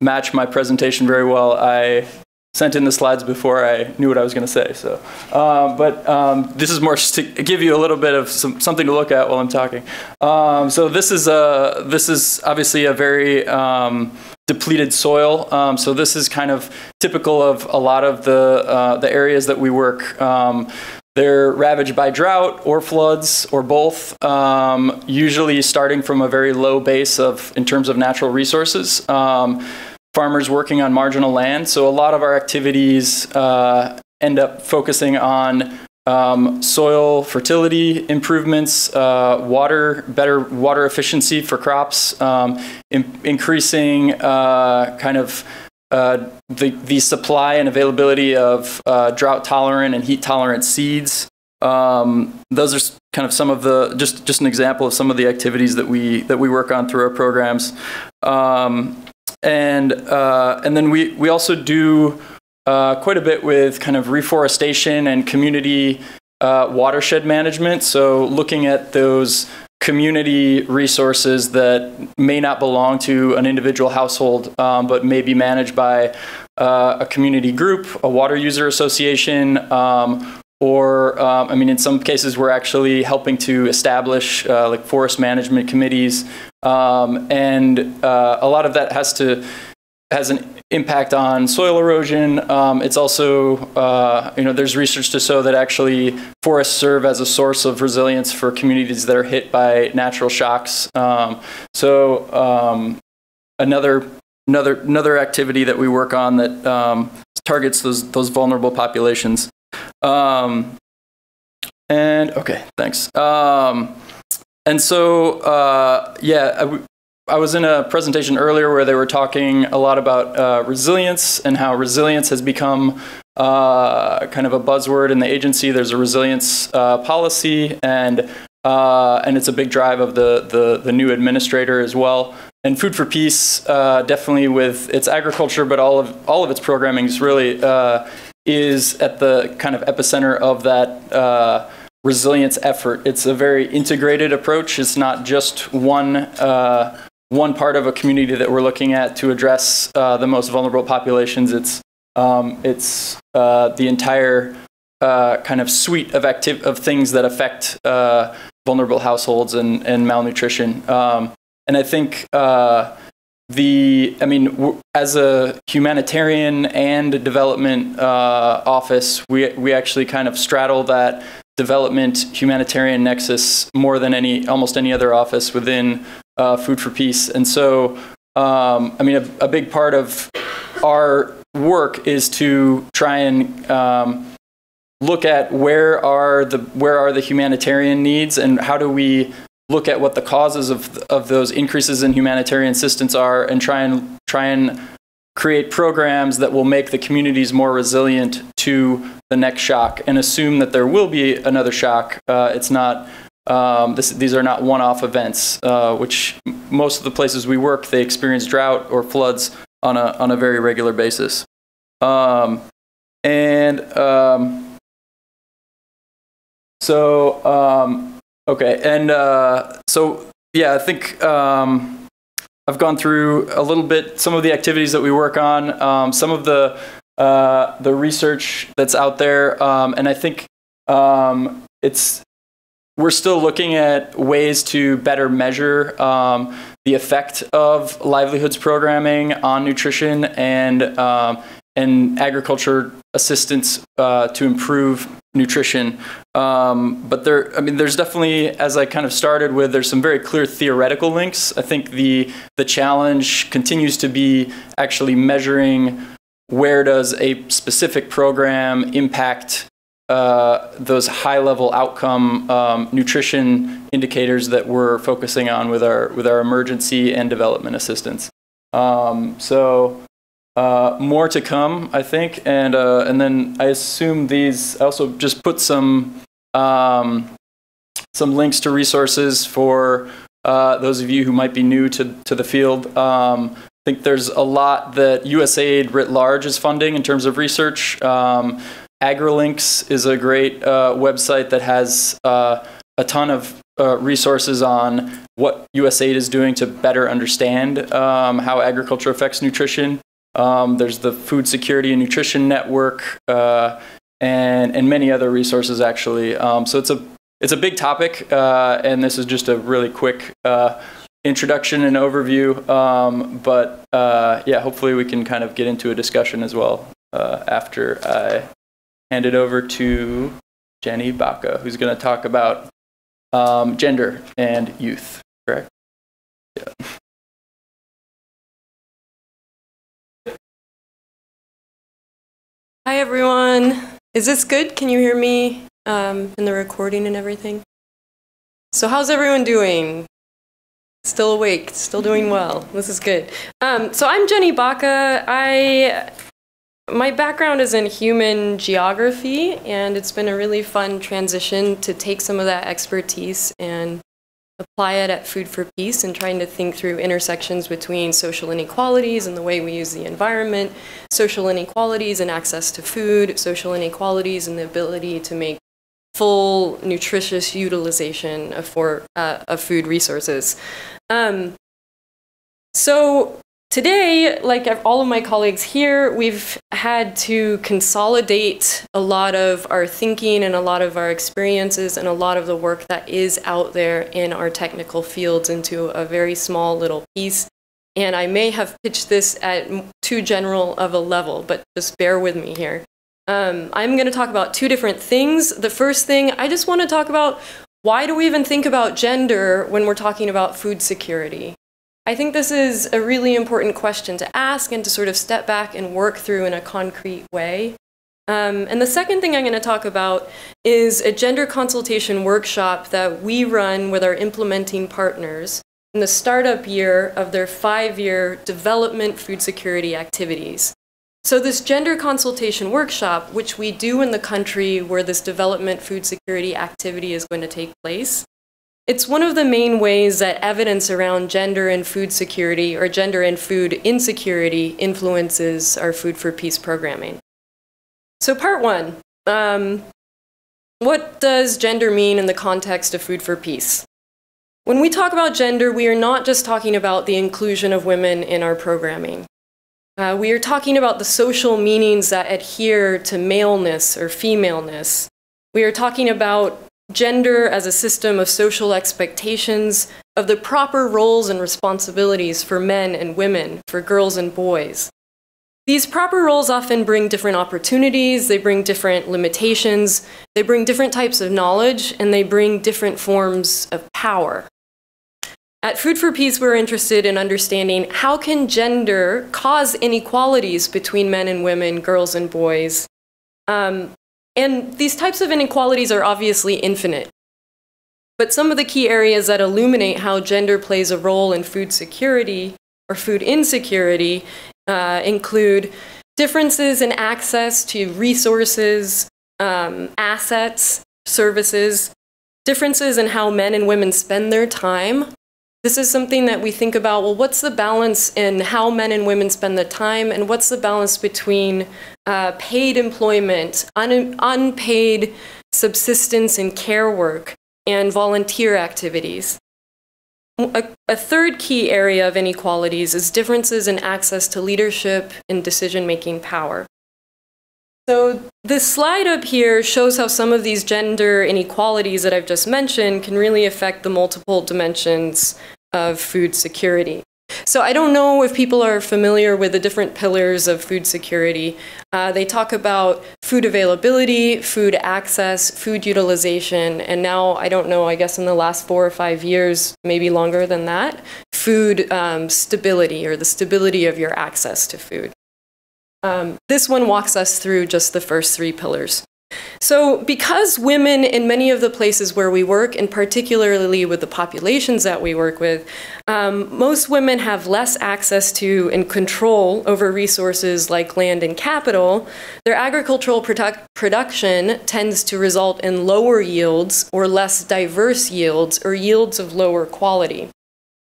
match my presentation very well. I sent in the slides before I knew what I was going to say. So, um, but um, this is more to give you a little bit of some, something to look at while I'm talking. Um, so this is a this is obviously a very um, depleted soil. Um, so this is kind of typical of a lot of the uh, the areas that we work. Um, they're ravaged by drought or floods or both, usually starting from a very low base of in terms of natural resources farmers working on marginal land. So a lot of our activities uh, end up focusing on um, soil fertility improvements, uh, water, better water efficiency for crops, um, in, increasing uh, kind of uh, the, the supply and availability of uh, drought tolerant and heat tolerant seeds. Um, those are kind of some of the just just an example of some of the activities that we that we work on through our programs. Um, and uh, and then we we also do uh, quite a bit with kind of reforestation and community uh, watershed management. So looking at those community resources that may not belong to an individual household, um, but may be managed by uh, a community group, a water user association, um, or um, I mean, in some cases, we're actually helping to establish uh, like forest management committees, um, and uh, a lot of that has to has an impact on soil erosion. Um, it's also, uh, you know, there's research to show that actually forests serve as a source of resilience for communities that are hit by natural shocks. Um, so um, another another another activity that we work on that um, targets those those vulnerable populations. Um, and okay, thanks. Um, and so uh, yeah, I was in a presentation earlier where they were talking a lot about uh, resilience and how resilience has become uh, kind of a buzzword in the agency. There's a resilience uh, policy, and uh, and it's a big drive of the, the, the new administrator as well. And Food for Peace, uh, definitely with its agriculture, but all of all of its programming is really is at the kind of epicenter of that resilience effort. It's a very integrated approach. It's not just one uh, one part of a community that we're looking at to address uh, the most vulnerable populations. It's um, it's uh, the entire uh, kind of suite of active of things that affect uh, vulnerable households and, and malnutrition. Um, and I think uh, the I mean, as a humanitarian and development uh, office, we we actually kind of straddle that development humanitarian nexus more than any almost any other office within uh, Food for Peace. And so, um, I mean, a, a, big part of our work is to try and um, look at where are the where are the humanitarian needs and how do we look at what the causes of of those increases in humanitarian assistance are and try and try and create programs that will make the communities more resilient to the next shock and assume that there will be another shock. Uh, it's not um, this, these are not one-off events, uh, which most of the places we work, they experience drought or floods on a, on a very regular basis. Um, and um, so, um, okay, and uh, so, yeah, I think um, I've gone through a little bit some of the activities that we work on, um, some of the, uh, the research that's out there, and I think it's we're still looking at ways to better measure um, the effect of livelihoods programming on nutrition and um, and agriculture assistance uh, to improve nutrition. Um, but there, I mean, there's definitely, as I kind of started with, there's some very clear theoretical links. I think the the challenge continues to be actually measuring where does a specific program impact uh, those high level outcome um, nutrition indicators that we're focusing on with our with our emergency and development assistance. Um, so uh, more to come, I think, and uh, and then I assume these. I also just put some um, some links to resources for uh, those of you who might be new to to the field. Um, I think there's a lot that USAID writ large is funding in terms of research. Um, AgriLinks is a great uh, website that has uh, a ton of uh, resources on what USAID is doing to better understand um, how agriculture affects nutrition. Um, there's the Food Security and Nutrition Network uh, and, and many other resources actually. Um, so it's a, it's a big topic uh, and this is just a really quick uh, introduction and overview. Um, but yeah, hopefully we can kind of get into a discussion as well after I hand it over to Jenny Baca, who's going to talk about um, gender and youth, correct? Yeah. Hi, everyone. Is this good? Can you hear me um, in the recording and everything? So, how's everyone doing? Still awake, still doing well. This is good. Um, so, I'm Jenny Baca. I my background is in human geography, and it's been a really fun transition to take some of that expertise and apply it at Food for Peace and trying to think through intersections between social inequalities and the way we use the environment, social inequalities and access to food, social inequalities and the ability to make full nutritious utilization of, for, uh, of food resources. Um, so Today, like all of my colleagues here, we've had to consolidate a lot of our thinking and a lot of our experiences and a lot of the work that is out there in our technical fields into a very small little piece. And I may have pitched this at too general of a level, but just bear with me here. Um, I'm going to talk about two different things. The first thing, I just want to talk about why do we even think about gender when we're talking about food security? I think this is a really important question to ask and to sort of step back and work through in a concrete way. Um, and the second thing I'm going to talk about is a gender consultation workshop that we run with our implementing partners in the startup year of their five year development food security activities. So, this gender consultation workshop, which we do in the country where this development food security activity is going to take place, it's one of the main ways that evidence around gender and food security or gender and food insecurity influences our Food for Peace programming. So, part one um, what does gender mean in the context of Food for Peace? When we talk about gender, we are not just talking about the inclusion of women in our programming. Uh, we are talking about the social meanings that adhere to maleness or femaleness. We are talking about gender as a system of social expectations of the proper roles and responsibilities for men and women, for girls and boys. These proper roles often bring different opportunities, they bring different limitations, they bring different types of knowledge, and they bring different forms of power. At Food for Peace, we're interested in understanding how can gender cause inequalities between men and women, girls and boys. Um, and these types of inequalities are obviously infinite. But some of the key areas that illuminate how gender plays a role in food security or food insecurity uh, include differences in access to resources, um, assets, services, differences in how men and women spend their time, this is something that we think about well, what's the balance in how men and women spend the time, and what's the balance between uh, paid employment, un unpaid subsistence and care work, and volunteer activities? A, a, third key area of inequalities is differences in access to leadership and decision making power. So, this slide up here shows how some of these gender inequalities that I've just mentioned can really affect the multiple dimensions of food security. So, I don't know if people are familiar with the different pillars of food security. Uh, they talk about food availability, food access, food utilization, and now, I don't know, I guess in the last four or five years, maybe longer than that, food um, stability or the stability of your access to food. Um, this one walks us through just the first three pillars. So, because women in many of the places where we work, and particularly with the populations that we work with, um, most women have less access to and control over resources like land and capital, their agricultural produ production tends to result in lower yields or less diverse yields or yields of lower quality.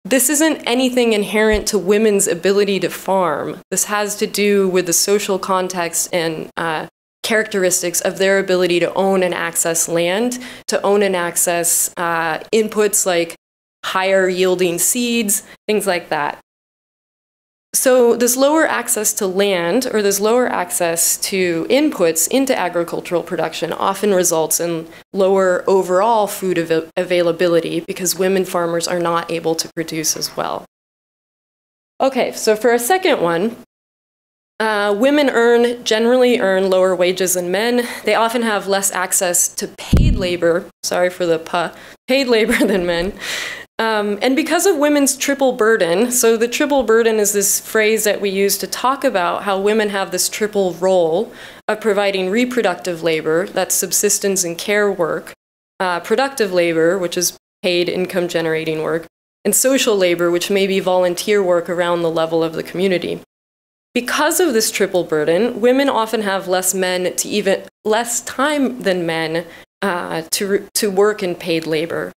This isn't anything inherent to women's ability to farm. This has to do with the social context and uh, characteristics of their ability to own and access land, to own and access uh, inputs like higher yielding seeds, things like that. So, this lower access to land or this lower access to inputs into agricultural production often results in lower overall food av availability because women farmers are not able to produce as well. Okay, so for a second one, uh, women earn generally earn lower wages than men. They often have less access to paid labor. Sorry for the puh, paid labor than men. Um, and because of women's triple burden, so the triple burden is this phrase that we use to talk about how women have this triple role of providing reproductive labor, that's subsistence and care work, uh, productive labor, which is paid income generating work, and social labor, which may be volunteer work around the level of the community. Because of this triple burden, women often have less men to even less time than men uh, to, to work in paid labor.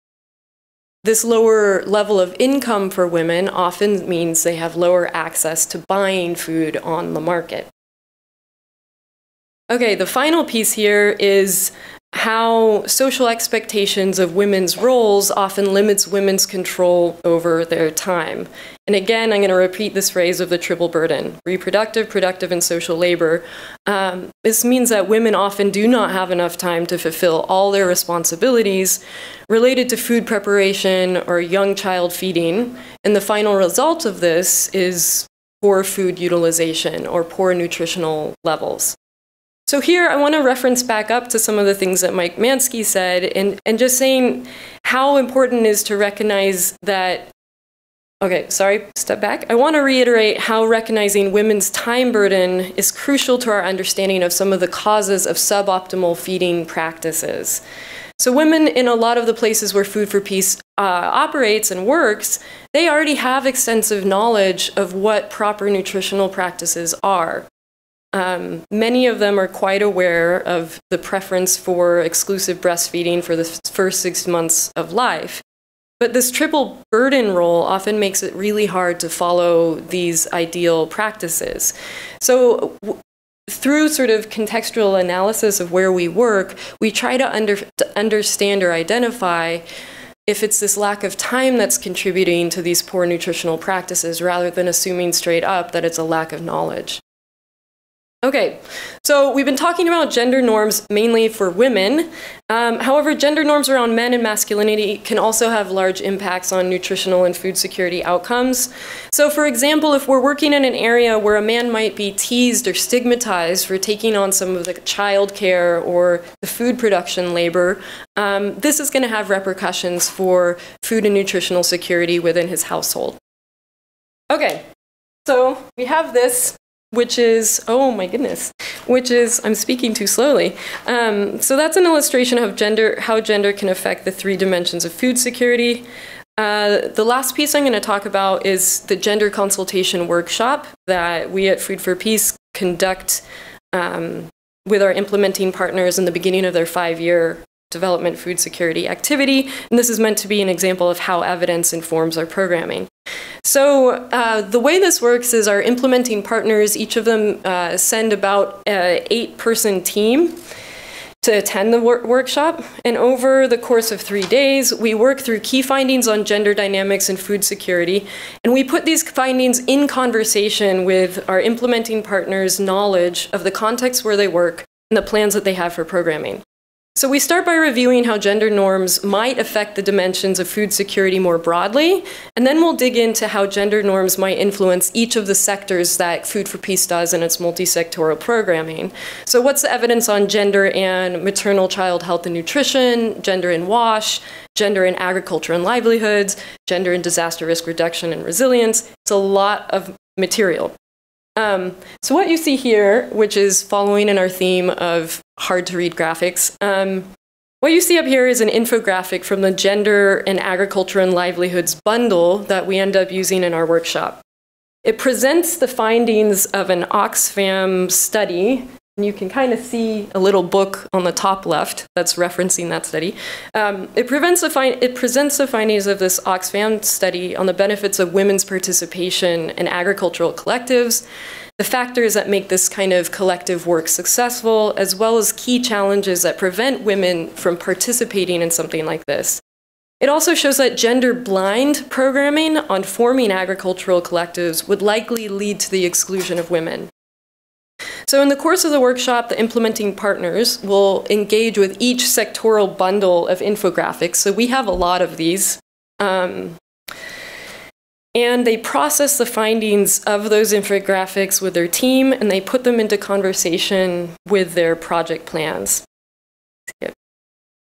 This lower level of income for women often means they have lower access to buying food on the market. Okay, the final piece here is how social expectations of women's roles often limits women's control over their time. And again, I'm going to repeat this phrase of the triple burden reproductive, productive, and social labor. Um, this means that women often do not have enough time to fulfill all their responsibilities related to food preparation or young child feeding. And the final result of this is poor food utilization or poor nutritional levels. So here I want to reference back up to some of the things that Mike Mansky said and, and just saying how important is to recognize that Okay, sorry, step back. I want to reiterate how recognizing women's time burden is crucial to our understanding of some of the causes of suboptimal feeding practices. So, women in a lot of the places where Food for Peace uh, operates and works, they already have extensive knowledge of what proper nutritional practices are. Um, many of them are quite aware of the preference for exclusive breastfeeding for the first six months of life. But this triple burden role often makes it really hard to follow these ideal practices. So, through sort of contextual analysis of where we work, we try to, under, to understand or identify if it's this lack of time that's contributing to these poor nutritional practices rather than assuming straight up that it's a lack of knowledge. Okay, so we've been talking about gender norms mainly for women. Um, however, gender norms around men and masculinity can also have large impacts on nutritional and food security outcomes. So, for example, if we're working in an area where a man might be teased or stigmatized for taking on some of the childcare or the food production labor, um, this is going to have repercussions for food and nutritional security within his household. Okay, so we have this which is, oh my goodness, which is, I'm speaking too slowly. Um, so that's an illustration of gender, how gender can affect the three dimensions of food security. Uh, the last piece I'm going to talk about is the gender consultation workshop that we at Food for Peace conduct um, with our implementing partners in the beginning of their five year development food security activity. And this is meant to be an example of how evidence informs our programming. So uh, the way this works is our implementing partners, each of them uh, send about an eight-person team to attend the wor workshop. And over the course of three days, we work through key findings on gender dynamics and food security. And we put these findings in conversation with our implementing partners' knowledge of the context where they work and the plans that they have for programming. So we start by reviewing how gender norms might affect the dimensions of food security more broadly, and then we'll dig into how gender norms might influence each of the sectors that Food for Peace does in its multi-sectoral programming. So what's the evidence on gender and maternal child health and nutrition, gender in WASH, gender in agriculture and livelihoods, gender in disaster risk reduction and resilience. It's a lot of material. Um, so what you see here, which is following in our theme of hard to read graphics, um, what you see up here is an infographic from the Gender and Agriculture and Livelihoods bundle that we end up using in our workshop. It presents the findings of an Oxfam study you can kind of see a little book on the top left that's referencing that study. Um, it, it, presents the findings of this Oxfam study on the benefits of women's participation in agricultural collectives, the factors that make this kind of collective work successful, as well as key challenges that prevent women from participating in something like this. It also shows that gender blind programming on forming agricultural collectives would likely lead to the exclusion of women. So in the course of the workshop, the implementing partners will engage with each sectoral bundle of infographics. So we have a lot of these. Um, and they process the findings of those infographics with their team and they put them into conversation with their project plans.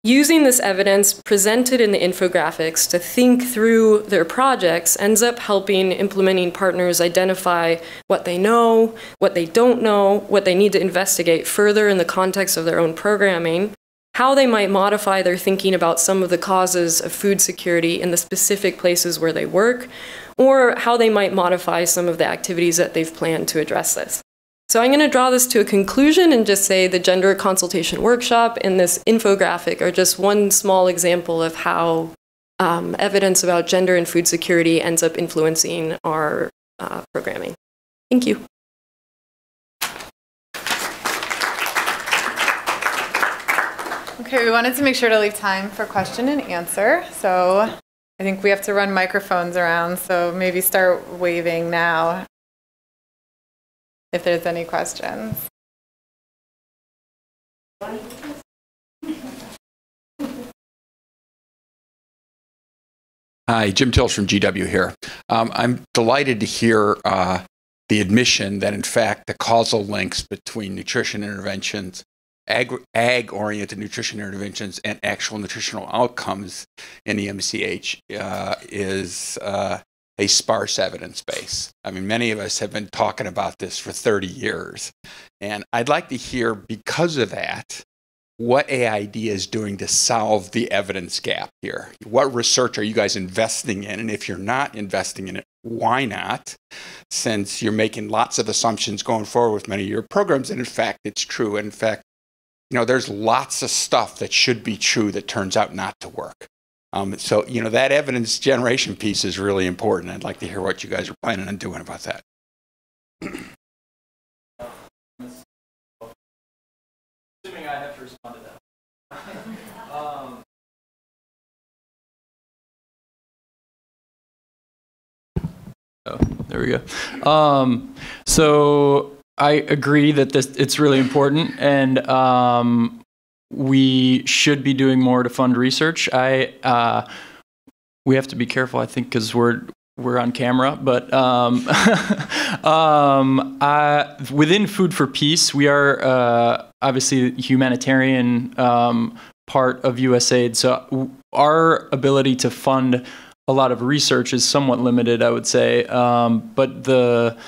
Using this evidence presented in the infographics to think through their projects ends up helping implementing partners identify what they know, what they don't know, what they need to investigate further in the context of their own programming, how they might modify their thinking about some of the causes of food security in the specific places where they work, or how they might modify some of the activities that they've planned to address this. So I'm going to draw this to a conclusion and just say the gender consultation workshop and this infographic are just one small example of how um, evidence about gender and food security ends up influencing our uh, programming. Thank you. Okay, we wanted to make sure to leave time for question and answer. So I think we have to run microphones around, so maybe start waving now if there's any questions. Hi, Jim Tills from GW here. Um, I'm delighted to hear uh, the admission that in fact the causal links between nutrition interventions, ag, ag-oriented nutrition interventions, and actual nutritional outcomes in the MCH uh, is uh, a sparse evidence base. I mean, many of us have been talking about this for 30 years. And I'd like to hear, because of that, what AID is doing to solve the evidence gap here. What research are you guys investing in? And if you're not investing in it, why not? Since you're making lots of assumptions going forward with many of your programs, and in fact, it's true. In fact, you know, there's lots of stuff that should be true that turns out not to work. Um, so, you know, that evidence generation piece is really important. I'd like to hear what you guys are planning on doing about that. Assuming I have to respond to that. um, oh, there we go. Um, so I agree that this it's really important, and um, we should be doing more to fund research. I uh, we have to be careful, I think, because we're we're on camera, but um, um, I, within Food for Peace, we are uh, obviously humanitarian um, part of USAID. So our ability to fund a lot of research is somewhat limited, I would say. Um, but the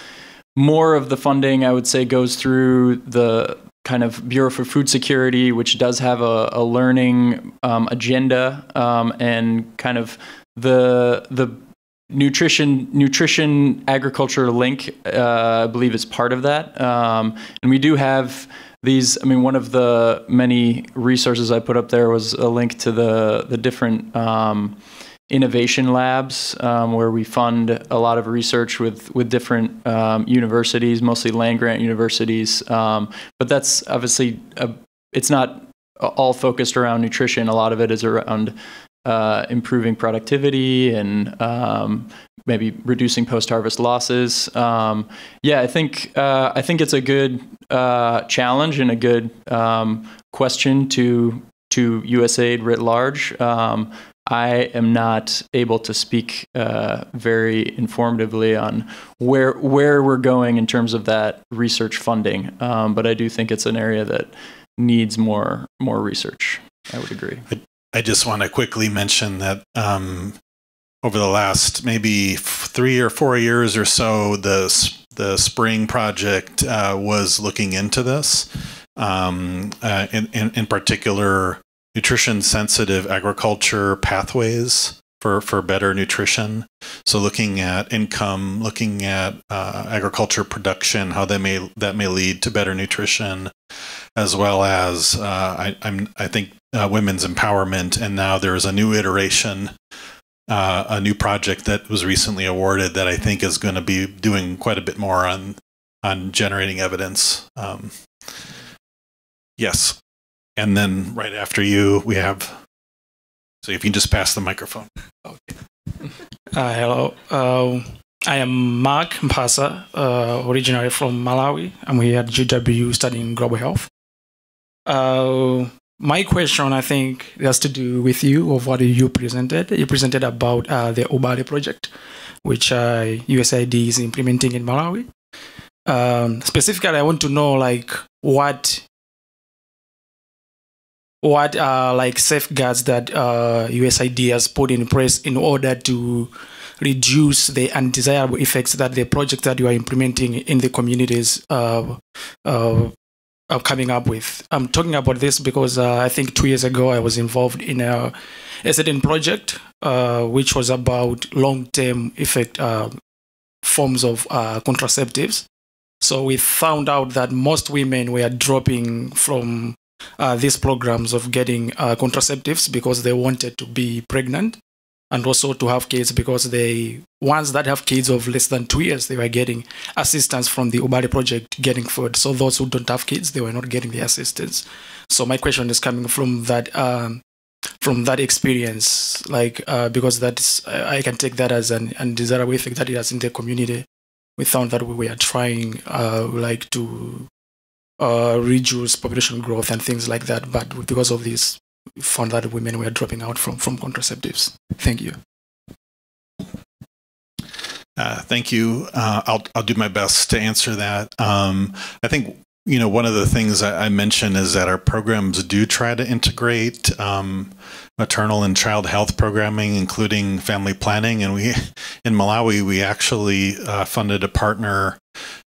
more of the funding, I would say, goes through the kind of Bureau for Food Security, which does have a, a learning um, agenda um, and kind of the the nutrition nutrition agriculture link uh, i believe is part of that. Um, and we do have these i mean one of the many resources i put up there was a link to the the different um, innovation labs um, where we fund a lot of research with with different um, universities mostly land grant universities um, but that's obviously a, it's not all focused around nutrition a lot of it is around uh, improving productivity and um, maybe reducing post-harvest losses. Um, yeah, I think uh, I think it's a good uh, challenge and a good um, question to to USAID writ large. Um, I am not able to speak uh, very informatively on where where we're going in terms of that research funding, um, but I do think it's an area that needs more more research. I would agree. I just want to quickly mention that um, over the last maybe three or four years or so, the the SPRING Project uh, was looking into this. Um, uh, in, in, in particular, nutrition sensitive agriculture pathways for, for better nutrition. So looking at income, looking at uh, agriculture production, how that may that may lead to better nutrition, as well as uh, I, I'm I think uh, women's empowerment, and now there is a new iteration, uh, a new project that was recently awarded that I think is going to be doing quite a bit more on on generating evidence. Um, yes, and then right after you, we have. So if you just pass the microphone. Okay. Uh, hello. Uh, I am Mark Mpasa, uh, originally from Malawi. I'm here at GW studying global health. Uh, my question, I think, has to do with you of what you presented. You presented about uh, the Ubale project, which uh, USAID is implementing in Malawi. Um, specifically, I want to know like what what are like safeguards that uh, USAID has put in place in order to reduce the undesirable effects that the project that you are implementing in the communities uh, uh, I'm coming up with. I'm talking about this because uh, I think two years ago I was involved in a, a certain project uh, which was about long-term effect uh, forms of contraceptives. So we found out that most women were dropping from uh, these programs of getting uh, contraceptives because they wanted to be pregnant and also to have kids because they ones that have kids of less than two years they were getting assistance from the Ubale project getting food. So those who don't have kids they were not getting the assistance. So my question is coming from that um, from that experience, like uh, because that's I can take that as an undesirable effect that it has in the community. We found that we were trying uh, like to uh, reduce population growth and things like that, but because of this found that women were dropping out from, from contraceptives. Thank you. Uh, thank you. Uh, I'll I'll do my best to answer that. Um, I think you know one of the things I, I mentioned is that our programs do try to integrate um, maternal and child health programming, including family planning. And we in Malawi we actually uh, funded a partner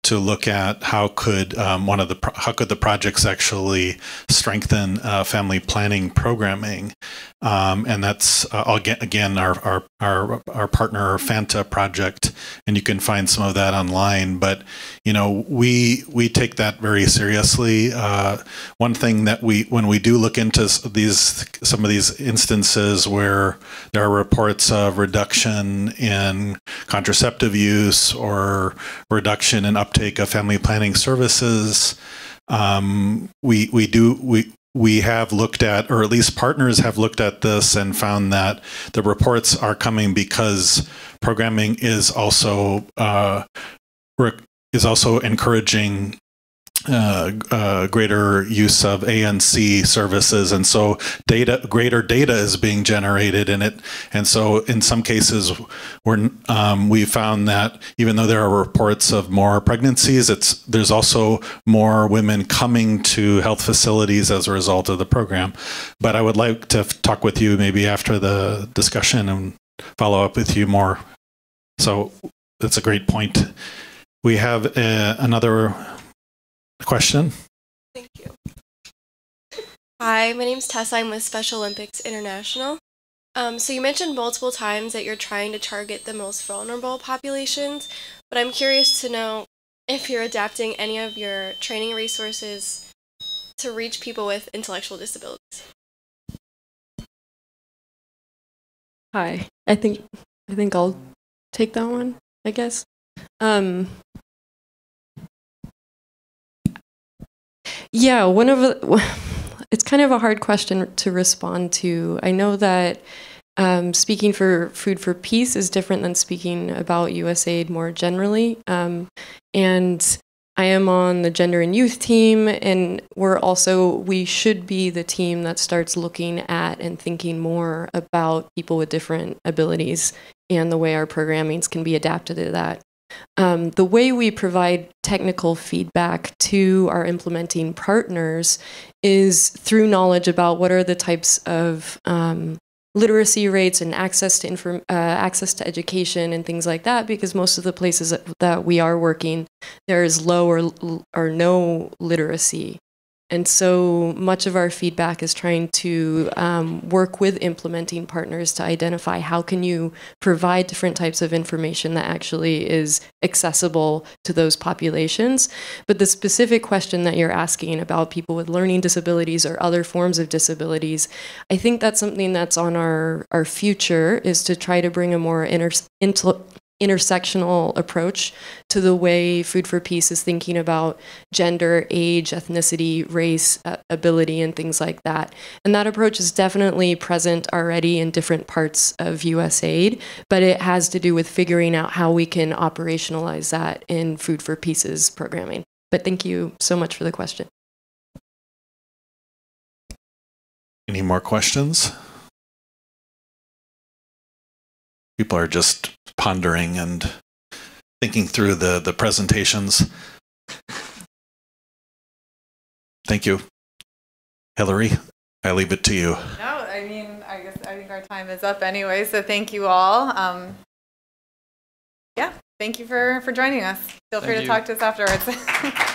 to look at how could um, one of the how could the projects actually strengthen uh, family planning programming, um, and that's uh, again our, our our our partner FANTA project, and you can find some of that online. But you know we we take that very seriously. Uh, one thing that we when we do look into these some of these instances where there are reports of reduction in contraceptive use or reduction in uptake of family planning services. Um, we we do we we have looked at, or at least partners have looked at this and found that the reports are coming because programming is also uh, is also encouraging uh, uh, greater use of ANC services, and so data, greater data is being generated in it. And so, in some cases, we're um, we found that even though there are reports of more pregnancies, it's there's also more women coming to health facilities as a result of the program. But I would like to talk with you maybe after the discussion and follow up with you more. So that's a great point. We have uh, another question. Thank you. Hi, my name's Tessa. I'm with Special Olympics International. Um, so you mentioned multiple times that you're trying to target the most vulnerable populations, but I'm curious to know if you're adapting any of your training resources to reach people with intellectual disabilities. Hi. I think I think I'll take that one, I guess. Um Yeah, one of it's kind of a hard question to respond to. I know that um, speaking for Food for Peace is different than speaking about USAID more generally. Um, and I am on the gender and youth team, and we're also, we should be the team that starts looking at and thinking more about people with different abilities and the way our programmings can be adapted to that. Um, the way we provide technical feedback to our implementing partners is through knowledge about what are the types of um, literacy rates and access to inform- uh, access to education and things like that because most of the places that, that we are working there is low or, or no literacy and so much of our feedback is trying to um, work with implementing partners to identify how can you provide different types of information that actually is accessible to those populations. But the specific question that you're asking about people with learning disabilities or other forms of disabilities, I think that's something that's on our, our future is to try to bring a more inter, intel, intersectional approach to the way Food for Peace is thinking about gender, age, ethnicity, race, uh, ability, and things like that. And that approach is definitely present already in different parts of USAID, but it has to do with figuring out how we can operationalize that in Food for Peace's programming. But thank you so much for the question. Any more questions? People are just pondering and thinking through the, the presentations. Thank you. Hillary, I leave it to you. No, I mean, I guess I think our time is up anyway. So thank you all. Um, yeah, thank you for for joining us. Feel free Thank to you. talk to us afterwards.